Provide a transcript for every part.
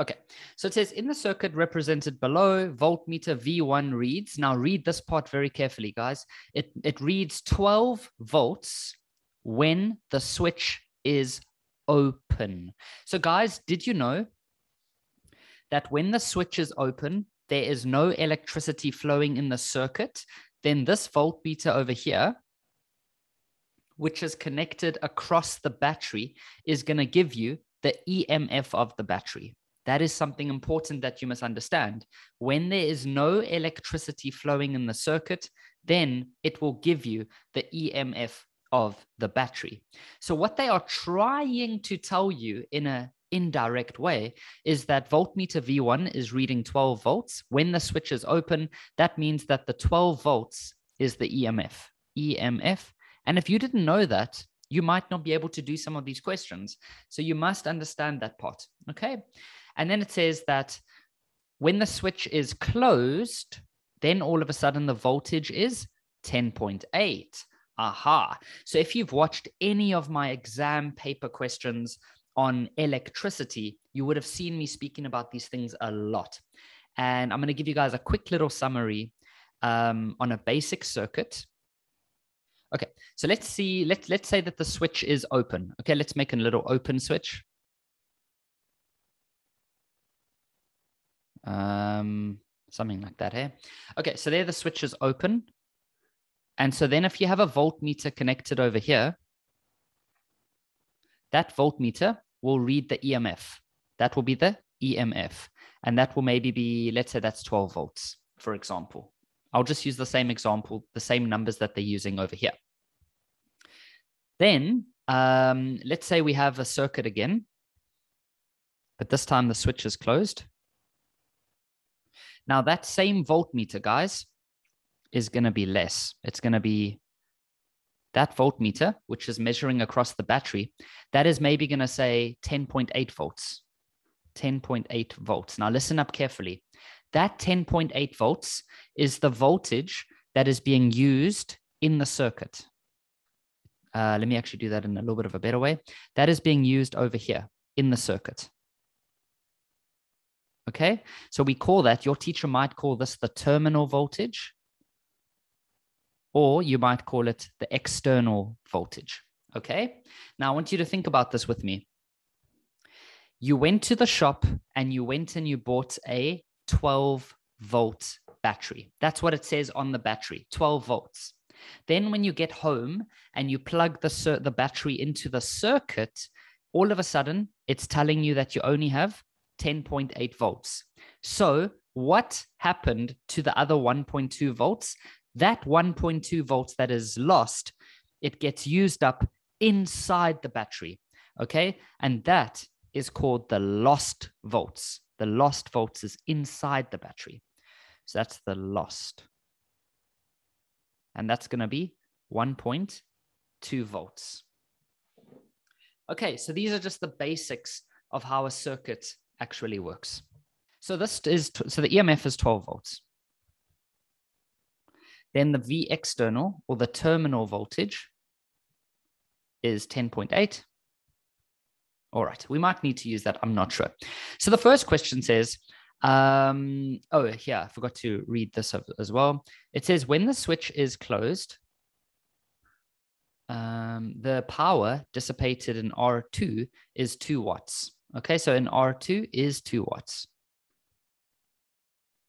Okay, so it says in the circuit represented below, voltmeter V1 reads. Now read this part very carefully, guys. It, it reads 12 volts when the switch is open. So, guys, did you know that when the switch is open, there is no electricity flowing in the circuit? Then this voltmeter over here, which is connected across the battery, is going to give you the EMF of the battery. That is something important that you must understand. When there is no electricity flowing in the circuit, then it will give you the EMF of the battery. So what they are trying to tell you in a indirect way is that voltmeter V1 is reading 12 volts. When the switch is open, that means that the 12 volts is the EMF. EMF. And if you didn't know that, you might not be able to do some of these questions. So you must understand that part. Okay. And then it says that when the switch is closed, then all of a sudden the voltage is 10.8. Aha. So if you've watched any of my exam paper questions on electricity, you would have seen me speaking about these things a lot. And I'm going to give you guys a quick little summary um, on a basic circuit. Okay, so let's see, let, let's say that the switch is open. Okay, let's make a little open switch. Um, something like that, hey? Okay, so there the switch is open. And so then if you have a voltmeter connected over here, that voltmeter will read the EMF. That will be the EMF. And that will maybe be, let's say that's 12 volts, for example. I'll just use the same example, the same numbers that they're using over here. Then um, let's say we have a circuit again, but this time the switch is closed. Now that same voltmeter, guys, is going to be less. It's going to be that voltmeter, which is measuring across the battery, that is maybe going to say 10.8 volts. 10.8 volts. Now, listen up carefully. That 10.8 volts is the voltage that is being used in the circuit. Uh, let me actually do that in a little bit of a better way. That is being used over here in the circuit. Okay, so we call that, your teacher might call this the terminal voltage, or you might call it the external voltage. Okay, now I want you to think about this with me. You went to the shop and you went and you bought a 12 volt battery. That's what it says on the battery 12 volts. Then, when you get home and you plug the, the battery into the circuit, all of a sudden it's telling you that you only have 10.8 volts. So, what happened to the other 1.2 volts? That 1.2 volts that is lost, it gets used up inside the battery. Okay. And that is called the lost volts. The lost volts is inside the battery. So that's the lost. And that's going to be 1.2 volts. Okay, so these are just the basics of how a circuit actually works. So this is so the EMF is 12 volts. Then the V external or the terminal voltage is 10.8. All right, we might need to use that. I'm not sure. So the first question says, um, oh, yeah, I forgot to read this as well. It says when the switch is closed, um, the power dissipated in R2 is 2 watts. Okay, so in R2 is 2 watts.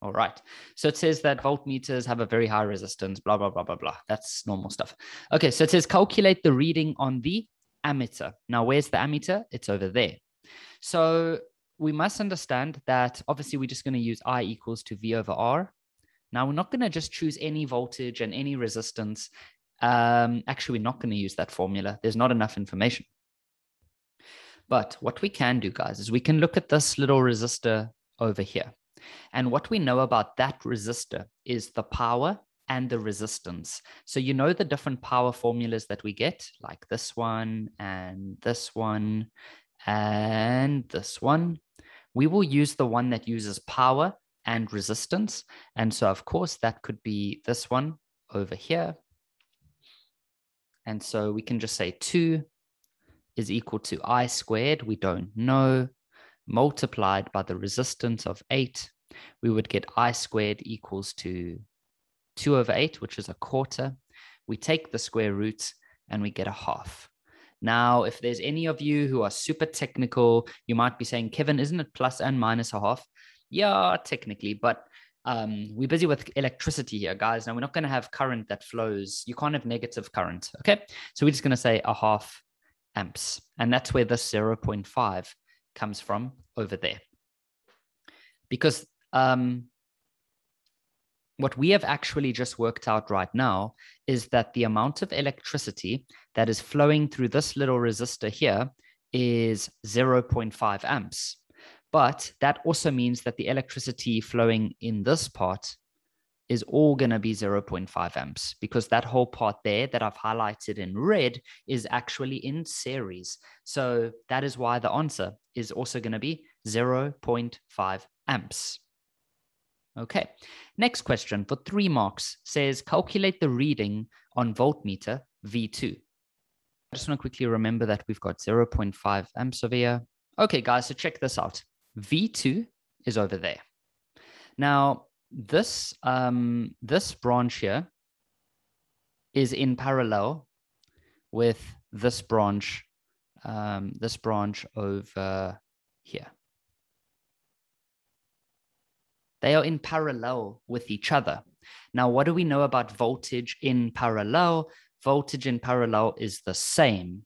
All right. So it says that voltmeters have a very high resistance, blah, blah, blah, blah, blah. That's normal stuff. Okay. So it says calculate the reading on the ammeter. Now, where's the ammeter? It's over there. So we must understand that obviously we're just going to use I equals to V over R. Now, we're not going to just choose any voltage and any resistance. Um, actually, we're not going to use that formula. There's not enough information. But what we can do, guys, is we can look at this little resistor over here. And what we know about that resistor is the power and the resistance. So you know the different power formulas that we get, like this one and this one and this one. We will use the one that uses power and resistance. And so, of course, that could be this one over here. And so we can just say 2 is equal to I squared. We don't know. multiplied by the resistance of 8, we would get I squared equals to 2 over 8, which is a quarter. We take the square root and we get a half. Now, if there's any of you who are super technical, you might be saying, Kevin, isn't it plus and minus a half? Yeah, technically, but um, we're busy with electricity here, guys. Now, we're not going to have current that flows. You can't have negative current. Okay. So we're just going to say a half amps. And that's where this 0.5 comes from over there. Because um, what we have actually just worked out right now is that the amount of electricity that is flowing through this little resistor here is 0.5 amps. But that also means that the electricity flowing in this part is all going to be 0.5 amps because that whole part there that I've highlighted in red is actually in series. So that is why the answer is also going to be 0.5 amps. Okay, next question for three marks says calculate the reading on voltmeter V2. I just want to quickly remember that we've got 0.5 amps over here. Okay, guys, so check this out. V2 is over there. Now, this um, this branch here is in parallel with this branch, um, this branch over here. They are in parallel with each other. Now, what do we know about voltage in parallel? Voltage in parallel is the same.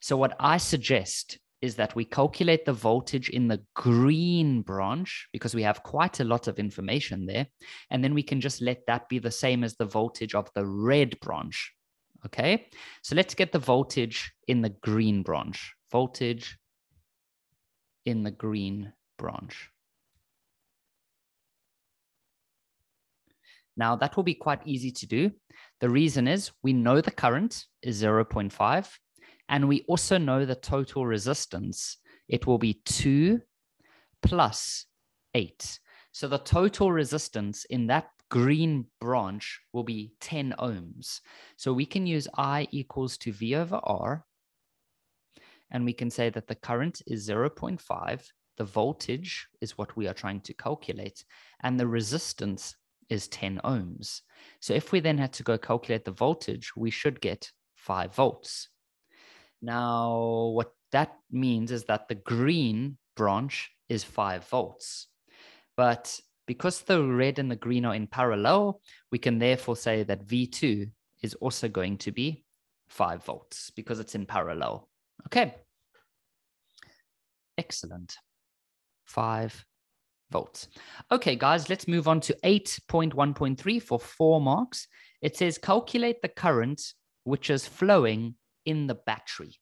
So what I suggest is that we calculate the voltage in the green branch because we have quite a lot of information there. And then we can just let that be the same as the voltage of the red branch. Okay, so let's get the voltage in the green branch. Voltage in the green branch. Now, that will be quite easy to do. The reason is we know the current is 0.5, and we also know the total resistance. It will be 2 plus 8. So the total resistance in that green branch will be 10 ohms. So we can use I equals to V over R, and we can say that the current is 0.5. The voltage is what we are trying to calculate, and the resistance is 10 ohms. So if we then had to go calculate the voltage, we should get 5 volts. Now, what that means is that the green branch is 5 volts. But because the red and the green are in parallel, we can therefore say that V2 is also going to be 5 volts because it's in parallel. Okay. Excellent. 5 volts. Okay, guys, let's move on to 8.1.3 for four marks. It says calculate the current which is flowing in the battery.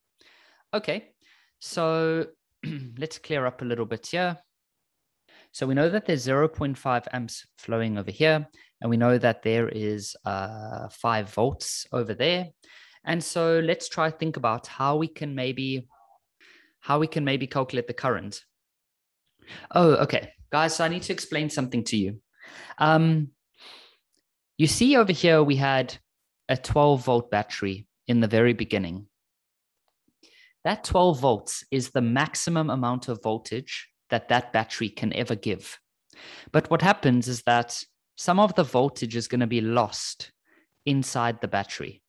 Okay, so let's clear up a little bit here. So we know that there's 0.5 amps flowing over here, and we know that there is uh, 5 volts over there. And so let's try to think about how we can maybe how we can maybe calculate the current. Oh, okay. Guys, so I need to explain something to you. Um, you see over here, we had a 12 volt battery in the very beginning. That 12 volts is the maximum amount of voltage that that battery can ever give. But what happens is that some of the voltage is going to be lost inside the battery.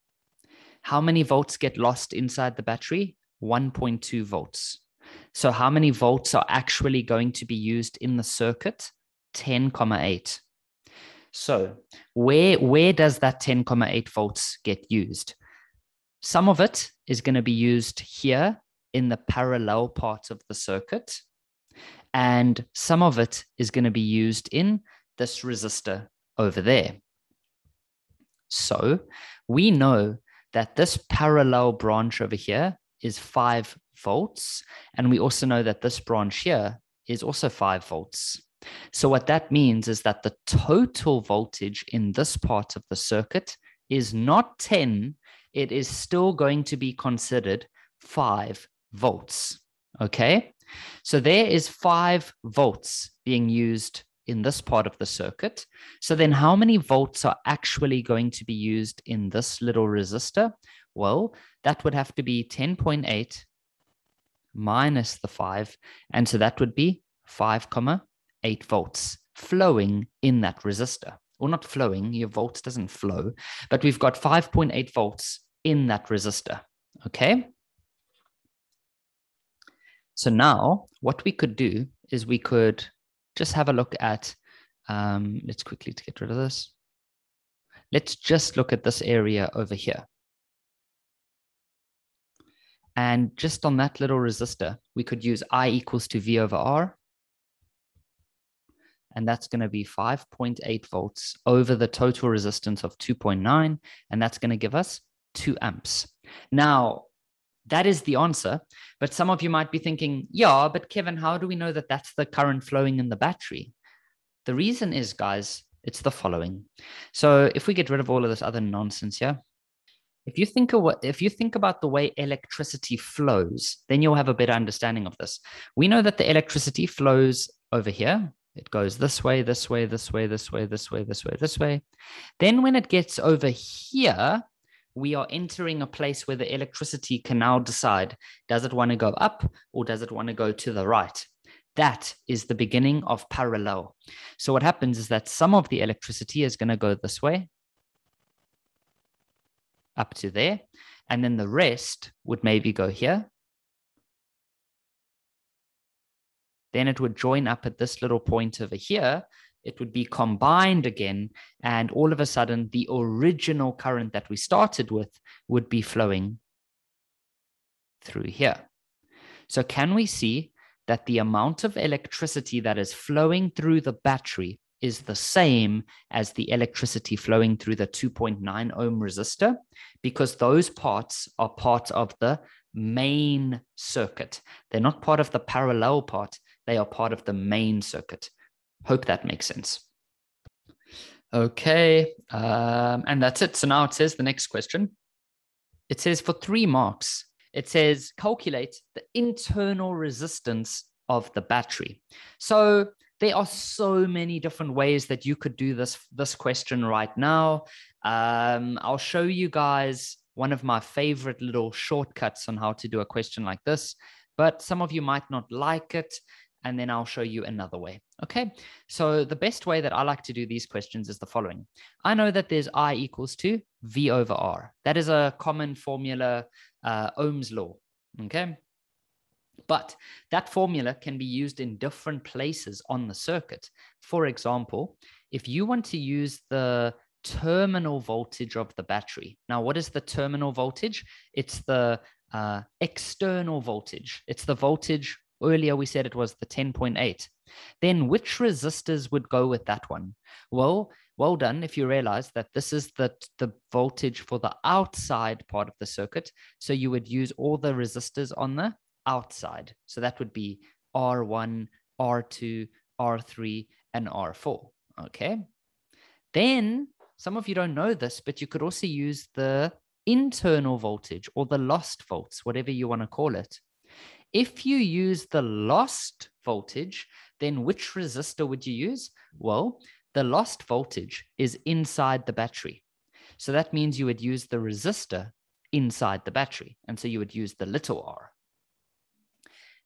How many volts get lost inside the battery? 1.2 volts. So how many volts are actually going to be used in the circuit? 10,8. So where, where does that 10,8 volts get used? Some of it is going to be used here in the parallel part of the circuit. And some of it is going to be used in this resistor over there. So we know that this parallel branch over here is 5 volts. And we also know that this branch here is also 5 volts. So what that means is that the total voltage in this part of the circuit is not 10, it is still going to be considered 5 volts. Okay? So there is 5 volts being used in this part of the circuit. So then how many volts are actually going to be used in this little resistor? Well, that would have to be 10.8 minus the 5. And so that would be 5 comma 8 volts flowing in that resistor. Or not flowing, your volts doesn't flow, but we've got 5.8 volts in that resistor. Okay. So now what we could do is we could just have a look at, um, let's quickly to get rid of this. Let's just look at this area over here. And just on that little resistor, we could use I equals to V over R. And that's going to be 5.8 volts over the total resistance of 2.9. And that's going to give us 2 amps. Now, that is the answer. But some of you might be thinking, yeah, but Kevin, how do we know that that's the current flowing in the battery? The reason is, guys, it's the following. So if we get rid of all of this other nonsense here, if you think of what if you think about the way electricity flows, then you'll have a better understanding of this. We know that the electricity flows over here. It goes this way, this way, this way, this way, this way, this way, this way. Then when it gets over here, we are entering a place where the electricity can now decide does it want to go up or does it want to go to the right? That is the beginning of parallel. So, what happens is that some of the electricity is going to go this way up to there, and then the rest would maybe go here. Then it would join up at this little point over here, it would be combined again. And all of a sudden, the original current that we started with would be flowing through here. So, can we see that the amount of electricity that is flowing through the battery is the same as the electricity flowing through the 2.9 ohm resistor? Because those parts are part of the main circuit. They're not part of the parallel part, they are part of the main circuit. Hope that makes sense. Okay, um, and that's it. So now it says the next question. It says for three marks, it says calculate the internal resistance of the battery. So there are so many different ways that you could do this this question right now. Um, I'll show you guys one of my favorite little shortcuts on how to do a question like this, but some of you might not like it and then I'll show you another way. Okay, so the best way that I like to do these questions is the following. I know that there's I equals to V over R. That is a common formula, uh, Ohm's law. Okay, but that formula can be used in different places on the circuit. For example, if you want to use the terminal voltage of the battery. Now, what is the terminal voltage? It's the uh, external voltage. It's the voltage Earlier, we said it was the 10.8. Then which resistors would go with that one? Well, well done if you realize that this is the, the voltage for the outside part of the circuit. So you would use all the resistors on the outside. So that would be R1, R2, R3, and R4. Okay. Then some of you don't know this, but you could also use the internal voltage or the lost volts, whatever you want to call it. If you use the lost voltage, then which resistor would you use? Well, the lost voltage is inside the battery. So that means you would use the resistor inside the battery. And so you would use the little r.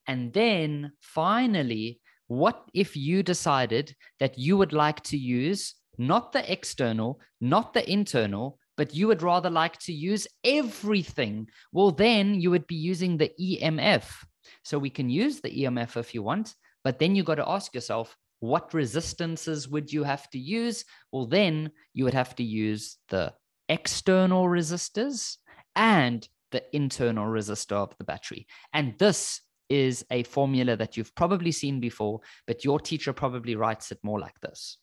And then finally, what if you decided that you would like to use not the external, not the internal, but you would rather like to use everything? Well, then you would be using the EMF. So we can use the EMF if you want, but then you got to ask yourself, what resistances would you have to use? Well, then you would have to use the external resistors and the internal resistor of the battery. And this is a formula that you've probably seen before, but your teacher probably writes it more like this.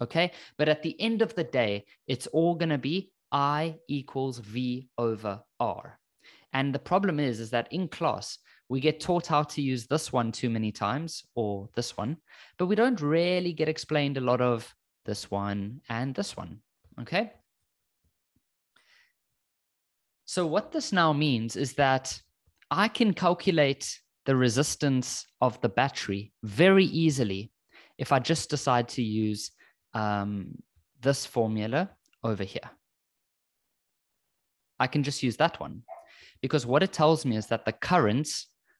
Okay. But at the end of the day, it's all going to be I equals V over R. And the problem is, is that in class, we get taught how to use this one too many times or this one, but we don't really get explained a lot of this one and this one. Okay. So what this now means is that I can calculate the resistance of the battery very easily if I just decide to use um, this formula over here. I can just use that one Because what it tells me is that the current,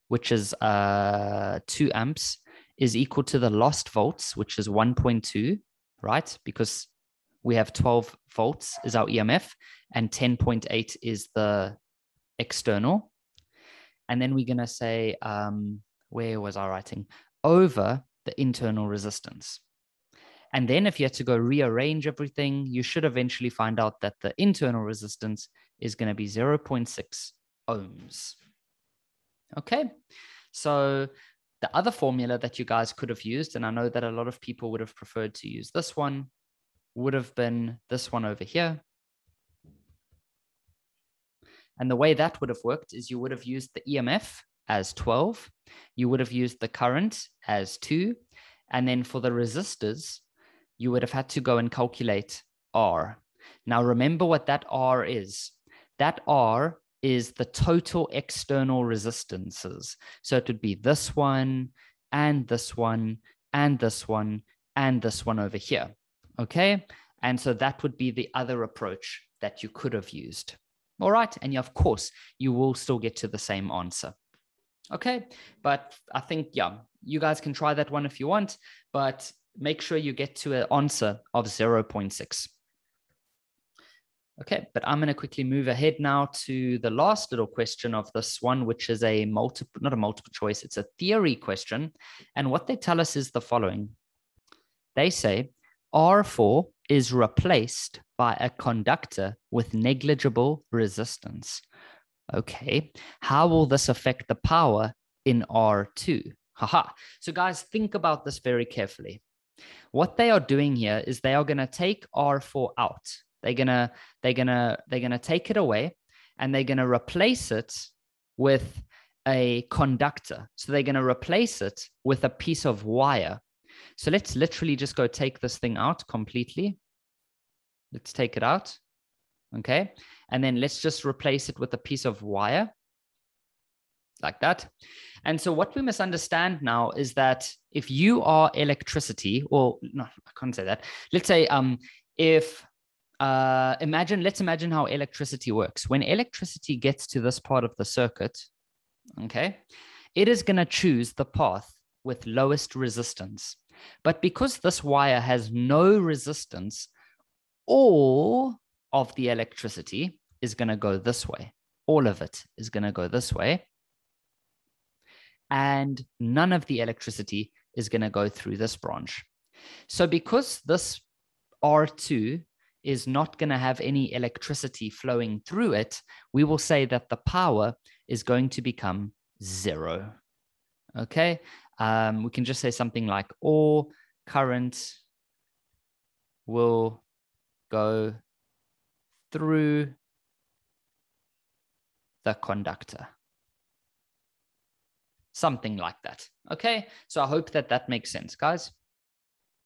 which is uh, two amps, is equal to the lost volts, which is 1.2, right? Because we have 12 volts is our EMF and 10.8 is the external. And then we're going to say, um, where was I writing? Over the internal resistance. And then if you had to go rearrange everything, you should eventually find out that the internal resistance is going to be 0.6 ohms. Okay, so the other formula that you guys could have used, and I know that a lot of people would have preferred to use this one, would have been this one over here. And the way that would have worked is you would have used the EMF as 12, you would have used the current as 2, and then for the resistors, you would have had to go and calculate R. Now, remember what that R is. That R is the total external resistances. So it would be this one, and this one, and this one, and this one over here. Okay. And so that would be the other approach that you could have used. All right. And of course, you will still get to the same answer. Okay. But I think, yeah, you guys can try that one if you want, but make sure you get to an answer of 0.6. Okay, but I'm going to quickly move ahead now to the last little question of this one, which is a multiple, not a multiple choice, it's a theory question. And what they tell us is the following they say R4 is replaced by a conductor with negligible resistance. Okay, how will this affect the power in R2? Haha. So, guys, think about this very carefully. What they are doing here is they are going to take R4 out. They're to they're to they're to take it away and they're to replace it with a conductor. So they're to replace it with a piece of wire. So let's literally just go take this thing out completely. Let's take it out. Okay. And then let's just replace it with a piece of wire like that. And so what we must understand now is that if you are electricity, or no, I can't say that. Let's say um, if uh, imagine, let's imagine how electricity works. When electricity gets to this part of the circuit, okay, it is going to choose the path with lowest resistance. But because this wire has no resistance, all of the electricity is going to go this way. All of it is going to go this way and none of the electricity is going to go through this branch. So because this R2 is not going to have any electricity flowing through it, we will say that the power is going to become zero. Okay, um, we can just say something like all current will go through the conductor something like that. Okay, so I hope that that makes sense, guys.